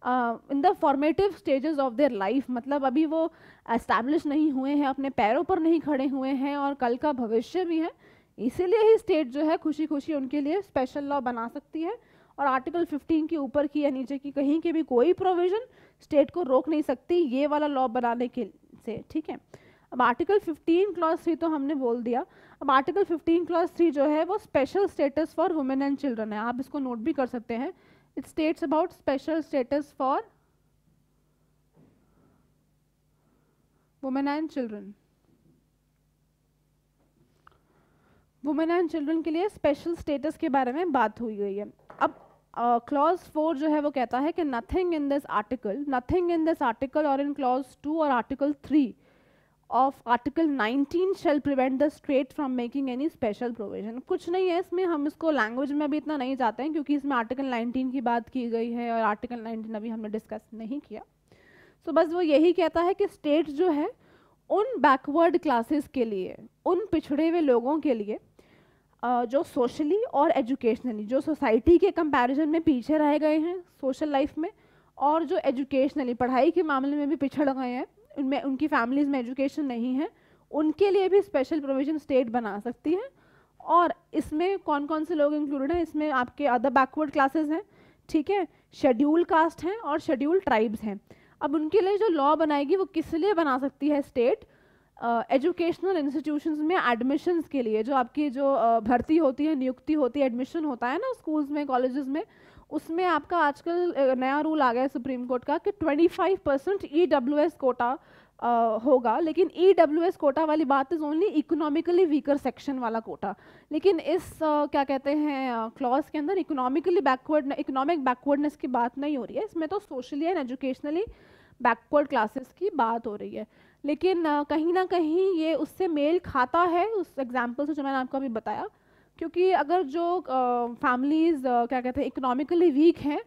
in the formative stages of their life मतलब अभी वो एस्टैब्लिश नहीं हुए हैं, अपने पैरों पर नहीं खड़े हुए हैं और कल का भविष्य भी है, इसीलिए ही स्टेट जो है खुशी खुशी उनके लिए स्पेशल लॉ बना सकती है और आर्टिकल 15 के ऊपर की या नीचे की कहीं के भी कोई प्रोविज़न स्टेट को रोक नहीं सकती ये वाला लॉ बनाने के से, ठीक है? अब आर्टिकल 15 क्लॉज थ्री तो हमने बोल दिया। अब आर्टिकल 15 क्लॉज थ्री जो है वो special status for women and children है। आप इसको नोट भी कर सकते हैं। It states about special status for women and children. Women and children के लिए स्पेशल स्टेटस के बारे में बात हुई गई है। अब क्लॉज uh, फोर जो है वो कहता है कि nothing in this article nothing in this article और इन क्लॉज टू और article three of article 19 shall prevent the state from making any special provision कुछ नहीं है इसमें हम इसको लैंग्वेज में भी इतना नहीं जाते हैं क्योंकि इसमें आर्टिकल 19 की बात की गई है और आर्टिकल 19 अभी हमने डिस्कस नहीं किया। सो so, बस वो यही कहता है कि स्टेट जो है उन बैकवर्ड क्लासेस के लिए उन पिछड़े हुए लोगों के लिए जो सोशली और एजुकेशनली जो सोसाइटी के कंपैरिजन में पीछे रह गए हैं सोशल लाइफ में और जो एजुकेशनली पढ़ाई के मामले में भी पिछड़ गए हैं उनमें उनकी फैमिलीज़ में एजुकेशन नहीं है उनके लिए भी स्पेशल प्रोविज़न स्टेट बना सकती है। और इसमें कौन कौन से लोग इंक्लूडेड हैं? इसमें आपके अदर बैकवर्ड क्लासेस हैं ठीक है? शेड्यूल कास्ट हैं और शेड्यूल ट्राइब्स हैं। अब उनके लिए जो लॉ बनाएगी वो किस लिए बना सकती है स्टेट एजुकेशनल uh, इंस्टीट्यूशंस में एडमिशन्स के लिए जो आपकी जो uh, भर्ती होती है नियुक्ति होती है एडमिशन होता है ना स्कूल्स में कॉलेजेस में उसमें आपका आजकल नया रूल आ गया है सुप्रीम कोर्ट का कि 25 percent E W S quota होगा। लेकिन ई डब्ल्यू एस कोटा वाली बात is only economically weaker section वाला कोटा लेकिन इस uh, क्या कहते हैं क्लॉज uh, के अंदर इकोनॉमिकली बैकवर्ड इकोनॉमिक बैकवर्डनेस की बात नहीं हो रही है। इसमें तो socially and educationally backward classes की बात हो रही है। लेकिन uh, कहीं ना कहीं ये उससे मेल खाता है। उस एग्ज़ाम्पल से जो मैंने आपको अभी बताया क्योंकि अगर जो फैमिलीज़ क्या कहते हैं इकोनॉमिकली वीक हैं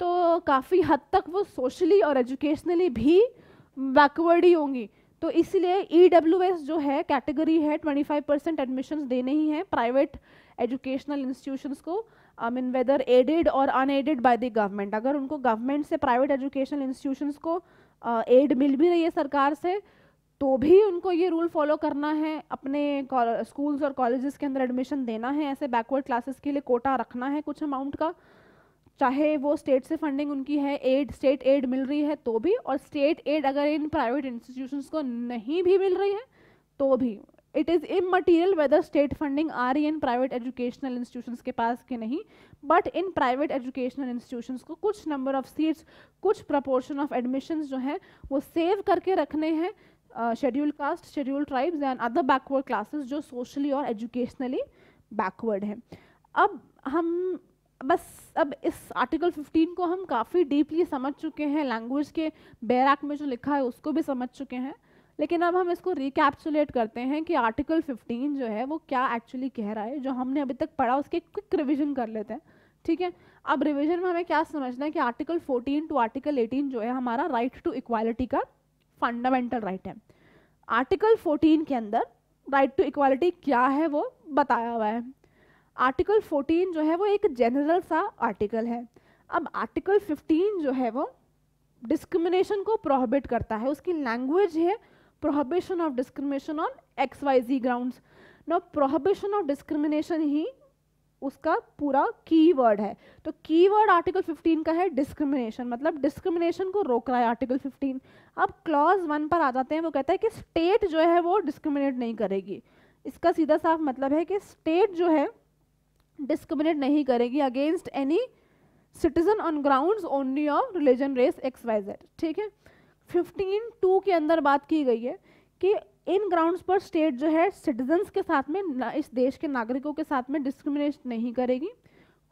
तो काफ़ी हद तक वो सोशली और एजुकेशनली भी बैकवर्ड ही होंगी। तो इसलिए ई डब्ल्यू एस जो है कैटेगरी है 25 परसेंट एडमिशन देने ही हैं प्राइवेट एजुकेशनल इंस्टीट्यूशंस को आई मीन वेदर एडेड और अनएडेड बाय द गवर्नमेंट अगर उनको गवर्नमेंट से प्राइवेट एजुकेशनल इंस्टीट्यूशंस को एड uh, मिल भी रही है सरकार से तो भी उनको ये रूल फॉलो करना है, अपने स्कूल्स और कॉलेजेस के अंदर एडमिशन देना है, ऐसे बैकवर्ड क्लासेस के लिए कोटा रखना है कुछ अमाउंट का। चाहे वो स्टेट से फंडिंग उनकी है एड स्टेट एड मिल रही है तो भी, और स्टेट एड अगर इन प्राइवेट इंस्टीट्यूशंस को नहीं भी मिल रही है तो भी। It is immaterial whether state funding आ रही है इन प्राइवेट एजुकेशनल इंस्टीट्यूशंस के पास के नहीं but in private educational institutions को कुछ नंबर ऑफ़ सीट्स कुछ प्रपोर्शन ऑफ़ एडमिशन्स जो हैं, वो सेव करके रखने हैं schedule caste schedule tribes and other backward classes जो सोशली और एजुकेशनली बैकवर्ड हैं। अब हम बस, अब इस आर्टिकल 15 को हम काफ़ी डीपली समझ चुके हैं लैंग्वेज के बैरक में जो लिखा है उसको भी समझ चुके हैं। लेकिन अब हम इसको रिकैप्सुलेट करते हैं कि आर्टिकल 15 जो है वो क्या एक्चुअली कह रहा है, जो हमने अभी तक पढ़ा, उसके क्विक रिविजन कर लेते हैं। ठीक है? अब रिविजन में हमें क्या समझना है कि आर्टिकल 14 टू आर्टिकल 18 जो है हमारा राइट टू इक्वालिटी का फंडामेंटल राइट है। आर्टिकल 14 के अंदर राइट टू इक्वालिटी क्या है वो बताया हुआ है। आर्टिकल 14 जो है वो एक जनरल सा आर्टिकल है। अब आर्टिकल 15 जो है वो डिस्क्रिमिनेशन को प्रोहिबिट करता है। उसकी लैंग्वेज है prohibition of discrimination on X Y Z grounds prohibition of discrimination ही उसका पूरा कीवर्ड है। तो कीवर्ड आर्टिकल 15 का है डिस्क्रिमिनेशन मतलब डिस्क्रिमिनेशन को रोक रहा है आर्टिकल 15 अब क्लॉज वन पर आ जाते हैं, वो कहता है कि स्टेट जो है वो डिस्क्रिमिनेट नहीं करेगी। इसका सीधा साफ़ मतलब है कि स्टेट जो है डिस्क्रिमिनेट नहीं करेगी against any citizen on ground only of religion race X Y Z ठीक है? फिफ्टीन टू के अंदर बात की गई है कि इन ग्राउंड्स पर स्टेट जो है सिटीजन्स के साथ में इस देश के नागरिकों के साथ में डिस्क्रिमिनेट नहीं करेगी।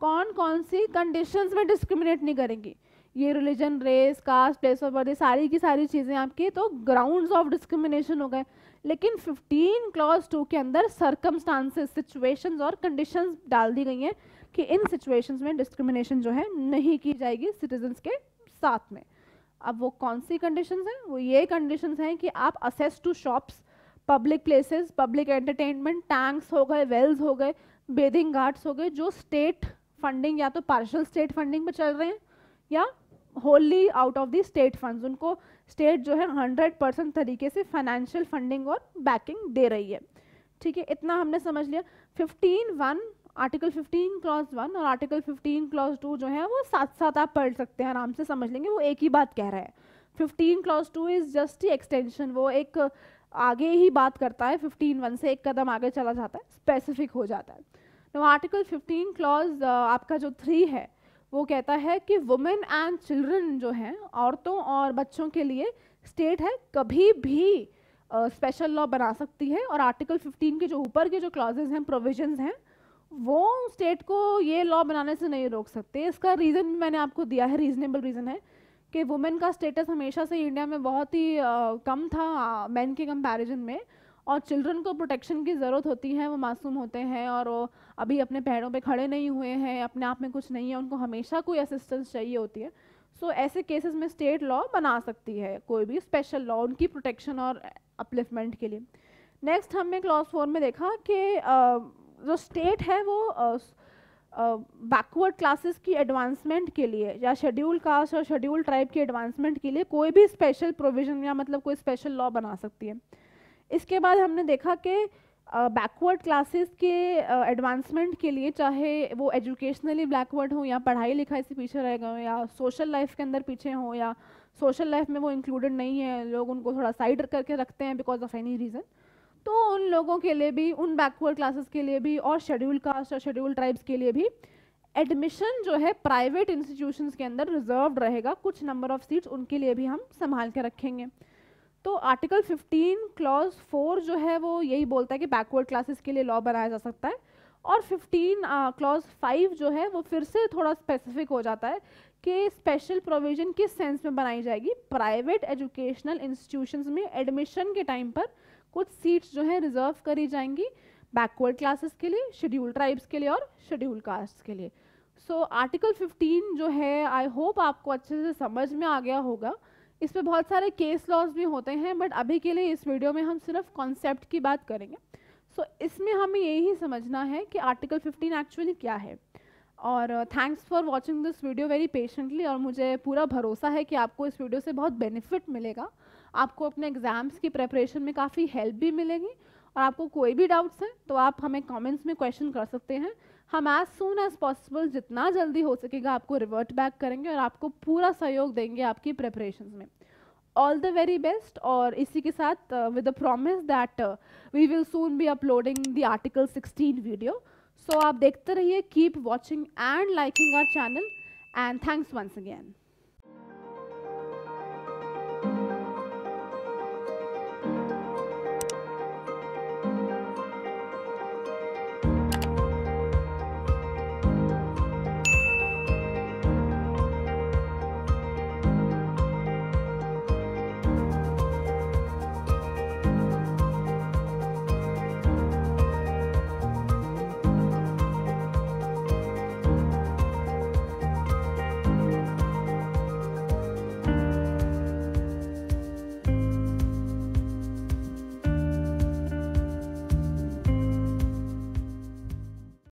कौन कौन सी कंडीशंस में डिस्क्रिमिनेट नहीं करेगी? ये religion race caste place of birth सारी की सारी चीज़ें आपकी तो ग्राउंड्स ऑफ़ डिस्क्रिमिनेशन हो गए। लेकिन 15 क्लॉज टू के अंदर सर्कमस्टांसेस सिचुएशंस और कंडीशंस डाल दी गई हैं कि इन सिचुएशंस में डिस्क्रिमिनेशन जो है नहीं की जाएगी सिटीजन्स के साथ में। अब वो कौन सी कंडीशंस हैं? वो ये कंडीशंस हैं कि आप access to shops public places public entertainment tanks हो गए वेल्स हो गए बेदिंग घाट्स हो गए, जो स्टेट फंडिंग या तो पार्शल स्टेट फंडिंग पे चल रहे हैं, या wholly out of the state funds उनको स्टेट जो है हंड्रेड परसेंट तरीके से फाइनेंशियल फंडिंग और बैकिंग दे रही है। ठीक है, इतना हमने समझ लिया। Fifteen one article 15 clause one और आर्टिकल 15 क्लॉज टू जो है वो साथ साथ आप पढ़ सकते हैं आराम से समझ लेंगे वो एक ही बात कह रहा है। 15 clause two is just extension वो एक आगे ही बात करता है 15 वन से एक कदम आगे चला जाता है स्पेसिफिक हो जाता है। तो आर्टिकल 15 क्लॉज आपका जो थ्री है वो कहता है कि वुमेन एंड चिल्ड्रन जो हैं औरतों और बच्चों के लिए स्टेट है कभी भी स्पेशल uh, लॉ बना सकती है और आर्टिकल 15 के जो ऊपर के जो क्लॉजेज हैं प्रोविजंस हैं वो स्टेट को ये लॉ बनाने से नहीं रोक सकते। इसका रीज़न भी मैंने आपको दिया है रीजनेबल रीज़न है कि वुमेन का स्टेटस हमेशा से इंडिया में बहुत ही uh, कम था मैन के कंपैरिजन में। और चिल्ड्रन को प्रोटेक्शन की ज़रूरत होती है वो मासूम होते हैं और वो अभी अपने पैरों पे खड़े नहीं हुए हैं अपने आप में कुछ नहीं है उनको हमेशा कोई असिस्टेंस चाहिए होती है। सो so, ऐसे केसेस में स्टेट लॉ बना सकती है कोई भी स्पेशल लॉ उनकी प्रोटेक्शन और अपलिफ्टमेंट के लिए। नेक्स्ट हमने क्लॉज फोर में देखा कि जो स्टेट है वो बैकवर्ड क्लासेस की एडवांसमेंट के लिए या शेड्यूल कास्ट और शेड्यूल ट्राइब की एडवांसमेंट के लिए कोई भी स्पेशल प्रोविज़न या मतलब कोई स्पेशल लॉ बना सकती है। इसके बाद हमने देखा कि बैकवर्ड क्लासेस के एडवांसमेंट uh, के लिए चाहे वो एजुकेशनली बैकवर्ड हो या पढ़ाई लिखाई से पीछे रह गए या सोशल लाइफ के अंदर पीछे हो या सोशल लाइफ में वो इंक्लूडेड नहीं है लोग उनको थोड़ा साइड करके रखते हैं बिकॉज़ ऑफ़ एनी रीज़न तो उन लोगों के लिए भी उन बैकवर्ड क्लासेस के लिए भी और शेड्यूल कास्ट और शेड्यूल ट्राइब्स के लिए भी एडमिशन जो है प्राइवेट इंस्टीट्यूशंस के अंदर रिज़र्व रहेगा। कुछ नंबर ऑफ़ सीट्स उनके लिए भी हम संभाल के रखेंगे। तो आर्टिकल 15 क्लॉज 4 जो है वो यही बोलता है कि बैकवर्ड क्लासेस के लिए लॉ बनाया जा सकता है। और 15 क्लॉज uh, 5 जो है वो फिर से थोड़ा स्पेसिफिक हो जाता है कि स्पेशल प्रोविज़न किस सेंस में बनाई जाएगी? प्राइवेट एजुकेशनल इंस्टीट्यूशंस में एडमिशन के टाइम पर कुछ सीट्स जो है रिज़र्व करी जाएँगी बैकवर्ड क्लासेस के लिए शेड्यूल ट्राइब्स के लिए और शेड्यूल कास्ट के लिए. सो आर्टिकल 15 जो है आई होप आपको अच्छे से समझ में आ गया होगा. इस पर बहुत सारे केस लॉज भी होते हैं बट अभी के लिए इस वीडियो में हम सिर्फ़ कॉन्सेप्ट की बात करेंगे. सो so, इसमें हमें यही समझना है कि आर्टिकल 15 एक्चुअली क्या है. और thanks for watching this video very patiently और मुझे पूरा भरोसा है कि आपको इस वीडियो से बहुत बेनिफिट मिलेगा. आपको अपने एग्ज़ाम्स की प्रेपरेशन में काफ़ी हेल्प भी मिलेगी और आपको कोई भी डाउट्स हैं तो आप हमें कमेंट्स में क्वेश्चन कर सकते हैं। हम एज सुन एज पॉसिबल जितना जल्दी हो सकेगा आपको रिवर्ट बैक करेंगे और आपको पूरा सहयोग देंगे आपकी प्रेपरेशन में। ऑल द वेरी बेस्ट और इसी के साथ with the promise that we will soon be uploading the article 16 video so आप देखते रहिए keep watching and liking our channel and thanks once again